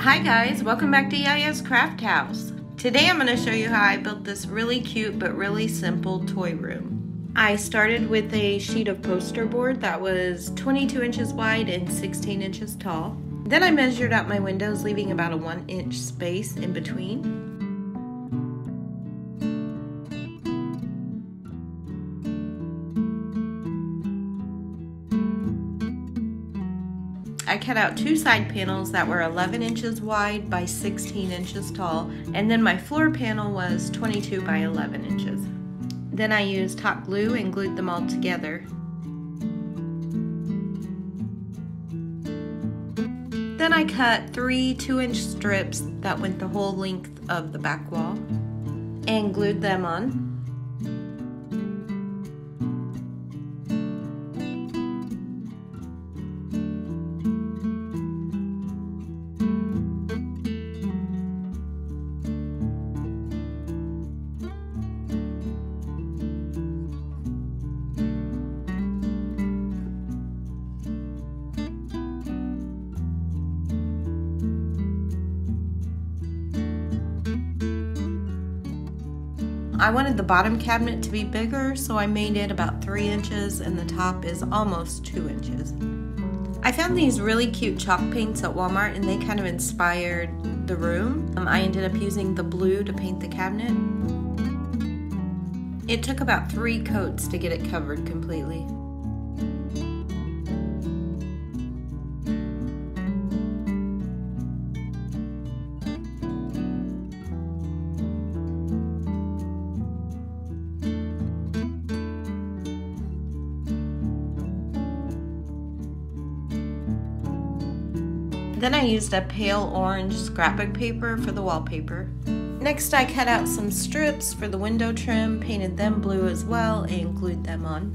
Hi guys, welcome back to Yaya's Craft House. Today I'm going to show you how I built this really cute but really simple toy room. I started with a sheet of poster board that was 22 inches wide and 16 inches tall. Then I measured out my windows leaving about a 1 inch space in between. I cut out two side panels that were 11 inches wide by 16 inches tall, and then my floor panel was 22 by 11 inches. Then I used hot glue and glued them all together. Then I cut three 2 inch strips that went the whole length of the back wall and glued them on. I wanted the bottom cabinet to be bigger, so I made it about three inches and the top is almost two inches. I found these really cute chalk paints at Walmart and they kind of inspired the room. Um, I ended up using the blue to paint the cabinet. It took about three coats to get it covered completely. Then I used a pale orange scrapbook paper for the wallpaper. Next I cut out some strips for the window trim, painted them blue as well, and glued them on.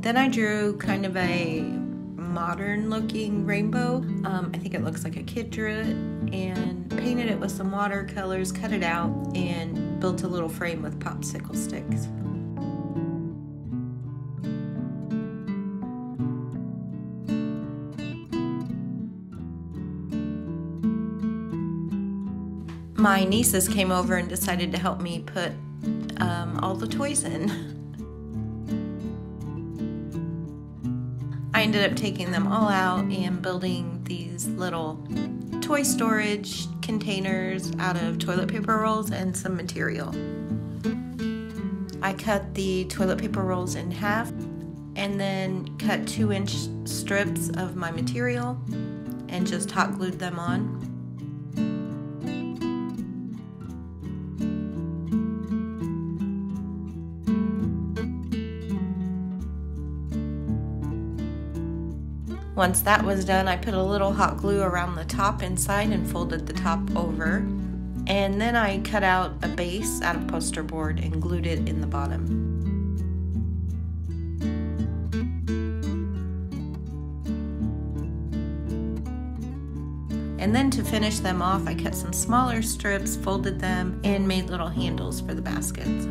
Then I drew kind of a modern looking rainbow. Um, I think it looks like a kid drew it and painted it with some watercolors, cut it out, and built a little frame with popsicle sticks. My nieces came over and decided to help me put um, all the toys in. I ended up taking them all out and building these little toy storage containers out of toilet paper rolls and some material. I cut the toilet paper rolls in half and then cut two inch strips of my material and just hot glued them on. Once that was done, I put a little hot glue around the top inside and folded the top over. And then I cut out a base out of poster board and glued it in the bottom. And then to finish them off, I cut some smaller strips, folded them, and made little handles for the baskets.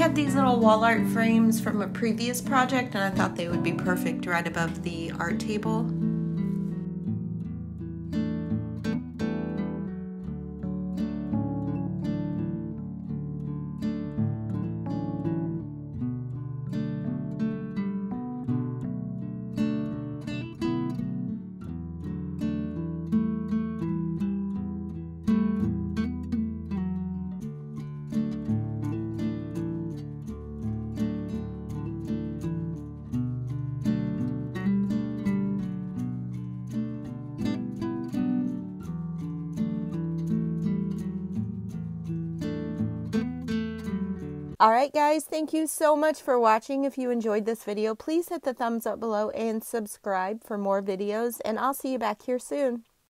Had these little wall art frames from a previous project and I thought they would be perfect right above the art table. All right, guys, thank you so much for watching. If you enjoyed this video, please hit the thumbs up below and subscribe for more videos, and I'll see you back here soon.